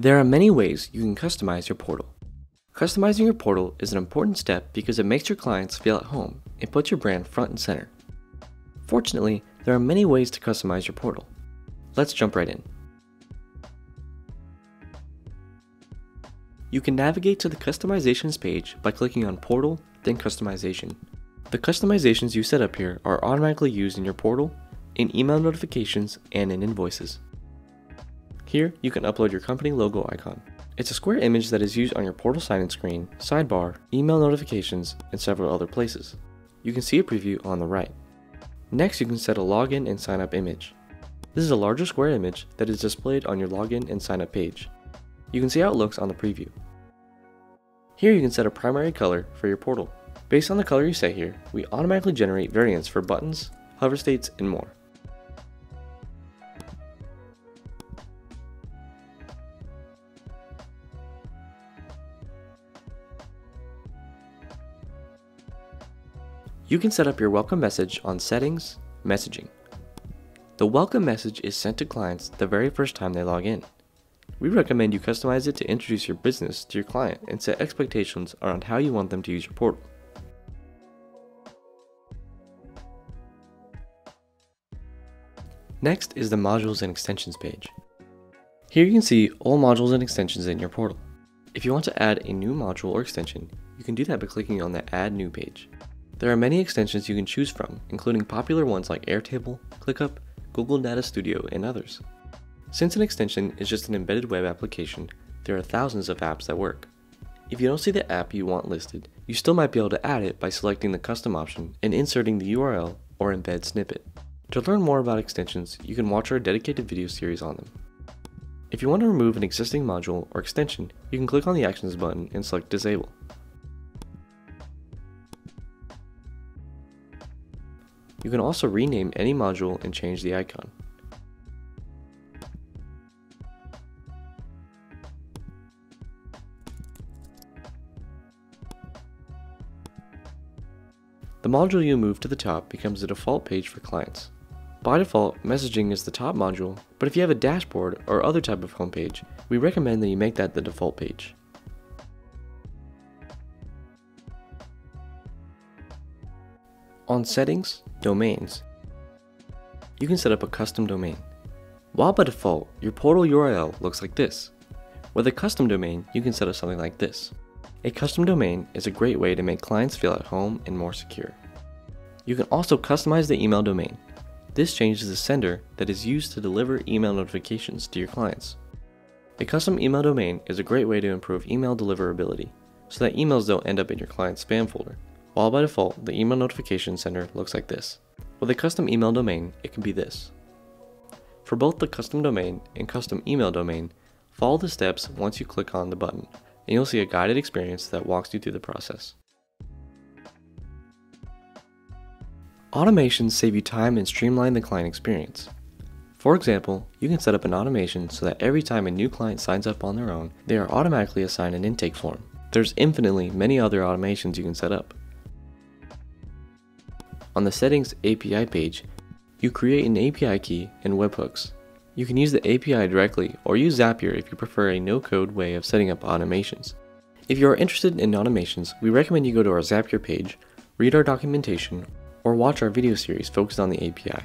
There are many ways you can customize your portal. Customizing your portal is an important step because it makes your clients feel at home and puts your brand front and center. Fortunately, there are many ways to customize your portal. Let's jump right in. You can navigate to the Customizations page by clicking on Portal, then Customization. The customizations you set up here are automatically used in your portal, in email notifications, and in invoices. Here, you can upload your company logo icon. It's a square image that is used on your portal sign-in screen, sidebar, email notifications, and several other places. You can see a preview on the right. Next, you can set a login and sign up image. This is a larger square image that is displayed on your login and sign up page. You can see how it looks on the preview. Here you can set a primary color for your portal. Based on the color you set here, we automatically generate variants for buttons, hover states, and more. You can set up your welcome message on Settings, Messaging. The welcome message is sent to clients the very first time they log in. We recommend you customize it to introduce your business to your client and set expectations around how you want them to use your portal. Next is the Modules and Extensions page. Here you can see all modules and extensions in your portal. If you want to add a new module or extension, you can do that by clicking on the Add New page. There are many extensions you can choose from, including popular ones like Airtable, ClickUp, Google Data Studio, and others. Since an extension is just an embedded web application, there are thousands of apps that work. If you don't see the app you want listed, you still might be able to add it by selecting the custom option and inserting the URL or embed snippet. To learn more about extensions, you can watch our dedicated video series on them. If you want to remove an existing module or extension, you can click on the Actions button and select Disable. You can also rename any module and change the icon. The module you move to the top becomes the default page for clients. By default, messaging is the top module, but if you have a dashboard or other type of homepage, we recommend that you make that the default page. On Settings, Domains, you can set up a custom domain. While by default, your portal URL looks like this. With a custom domain, you can set up something like this. A custom domain is a great way to make clients feel at home and more secure. You can also customize the email domain. This changes the sender that is used to deliver email notifications to your clients. A custom email domain is a great way to improve email deliverability, so that emails don't end up in your client's spam folder. While by default, the email notification sender looks like this. With a custom email domain, it can be this. For both the custom domain and custom email domain, follow the steps once you click on the button, and you'll see a guided experience that walks you through the process. Automations save you time and streamline the client experience. For example, you can set up an automation so that every time a new client signs up on their own, they are automatically assigned an intake form. There's infinitely many other automations you can set up. On the Settings API page, you create an API key and webhooks. You can use the API directly or use Zapier if you prefer a no-code way of setting up automations. If you are interested in automations, we recommend you go to our Zapier page, read our documentation, or watch our video series focused on the API.